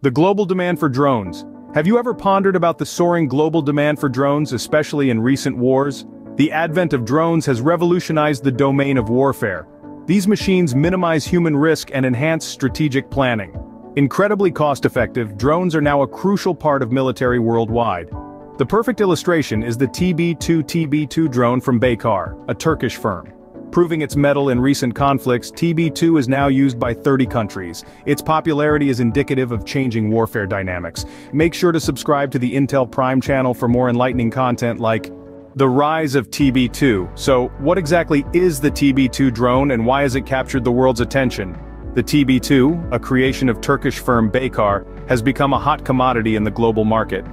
The global demand for drones. Have you ever pondered about the soaring global demand for drones, especially in recent wars? The advent of drones has revolutionized the domain of warfare. These machines minimize human risk and enhance strategic planning. Incredibly cost-effective, drones are now a crucial part of military worldwide. The perfect illustration is the TB2 TB2 drone from Baykar, a Turkish firm. Proving its mettle in recent conflicts, TB2 is now used by 30 countries. Its popularity is indicative of changing warfare dynamics. Make sure to subscribe to the Intel Prime channel for more enlightening content like the rise of TB2. So, what exactly is the TB2 drone and why has it captured the world's attention? The TB2, a creation of Turkish firm Baykar, has become a hot commodity in the global market.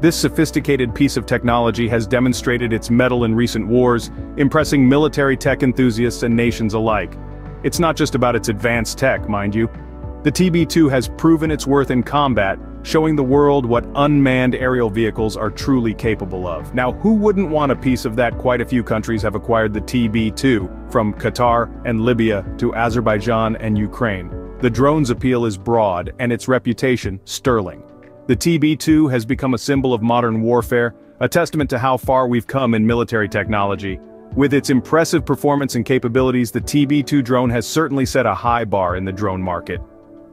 This sophisticated piece of technology has demonstrated its mettle in recent wars, impressing military tech enthusiasts and nations alike. It's not just about its advanced tech, mind you. The TB2 has proven its worth in combat, showing the world what unmanned aerial vehicles are truly capable of. Now who wouldn't want a piece of that quite a few countries have acquired the TB2, from Qatar and Libya to Azerbaijan and Ukraine. The drone's appeal is broad and its reputation sterling. The TB2 has become a symbol of modern warfare, a testament to how far we've come in military technology. With its impressive performance and capabilities the TB2 drone has certainly set a high bar in the drone market.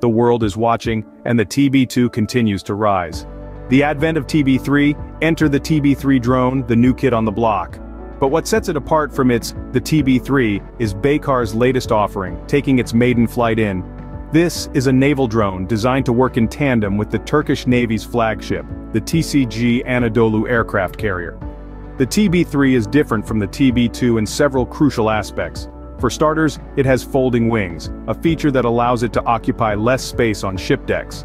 The world is watching, and the TB2 continues to rise. The advent of TB3, enter the TB3 drone, the new kid on the block. But what sets it apart from its, the TB3, is Baykar's latest offering, taking its maiden flight in, this is a naval drone designed to work in tandem with the Turkish Navy's flagship, the TCG Anadolu aircraft carrier. The TB3 is different from the TB2 in several crucial aspects. For starters, it has folding wings, a feature that allows it to occupy less space on ship decks.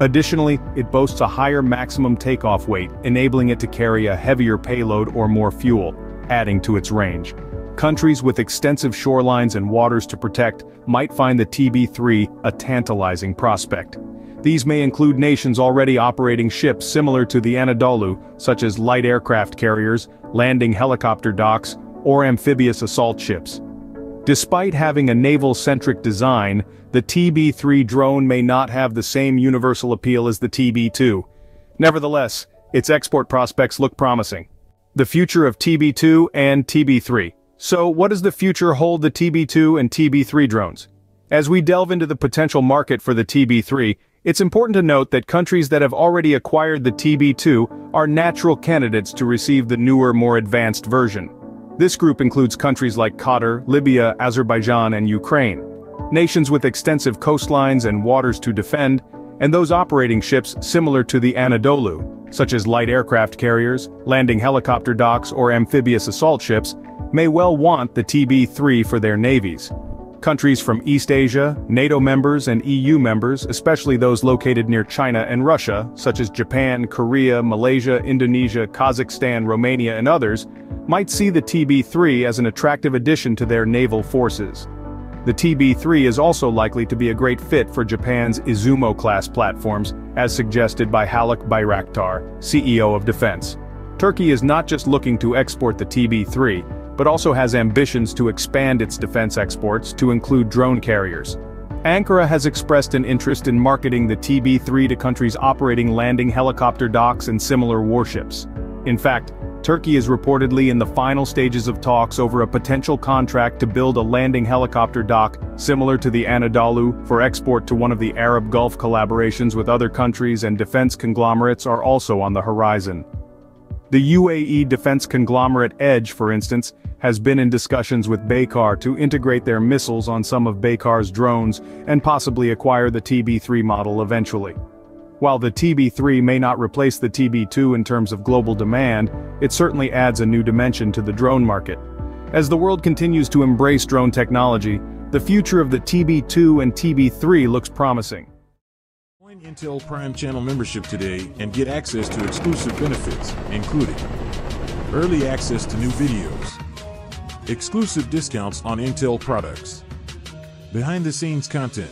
Additionally, it boasts a higher maximum takeoff weight, enabling it to carry a heavier payload or more fuel, adding to its range. Countries with extensive shorelines and waters to protect might find the TB3 a tantalizing prospect. These may include nations already operating ships similar to the Anadolu, such as light aircraft carriers, landing helicopter docks, or amphibious assault ships. Despite having a naval-centric design, the TB3 drone may not have the same universal appeal as the TB2. Nevertheless, its export prospects look promising. The future of TB2 and TB3. So what does the future hold the TB2 and TB3 drones? As we delve into the potential market for the TB3, it's important to note that countries that have already acquired the TB2 are natural candidates to receive the newer more advanced version. This group includes countries like Qatar, Libya, Azerbaijan and Ukraine. Nations with extensive coastlines and waters to defend, and those operating ships similar to the Anadolu, such as light aircraft carriers, landing helicopter docks or amphibious assault ships, may well want the TB3 for their navies. Countries from East Asia, NATO members and EU members, especially those located near China and Russia, such as Japan, Korea, Malaysia, Indonesia, Kazakhstan, Romania and others, might see the TB3 as an attractive addition to their naval forces. The TB3 is also likely to be a great fit for Japan's Izumo-class platforms, as suggested by Haluk Bayraktar, CEO of Defense. Turkey is not just looking to export the TB3, but also has ambitions to expand its defense exports to include drone carriers. Ankara has expressed an interest in marketing the TB3 to countries operating landing helicopter docks and similar warships. In fact, Turkey is reportedly in the final stages of talks over a potential contract to build a landing helicopter dock similar to the Anadolu for export to one of the Arab Gulf collaborations with other countries and defense conglomerates are also on the horizon. The UAE defense conglomerate Edge, for instance, has been in discussions with Baykar to integrate their missiles on some of Baykar's drones and possibly acquire the TB3 model eventually. While the TB3 may not replace the TB2 in terms of global demand, it certainly adds a new dimension to the drone market. As the world continues to embrace drone technology, the future of the TB2 and TB3 looks promising. Join Intel Prime channel membership today and get access to exclusive benefits, including early access to new videos, exclusive discounts on Intel products, behind the scenes content,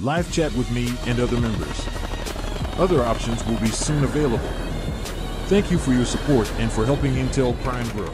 live chat with me and other members. Other options will be soon available. Thank you for your support and for helping Intel Prime grow.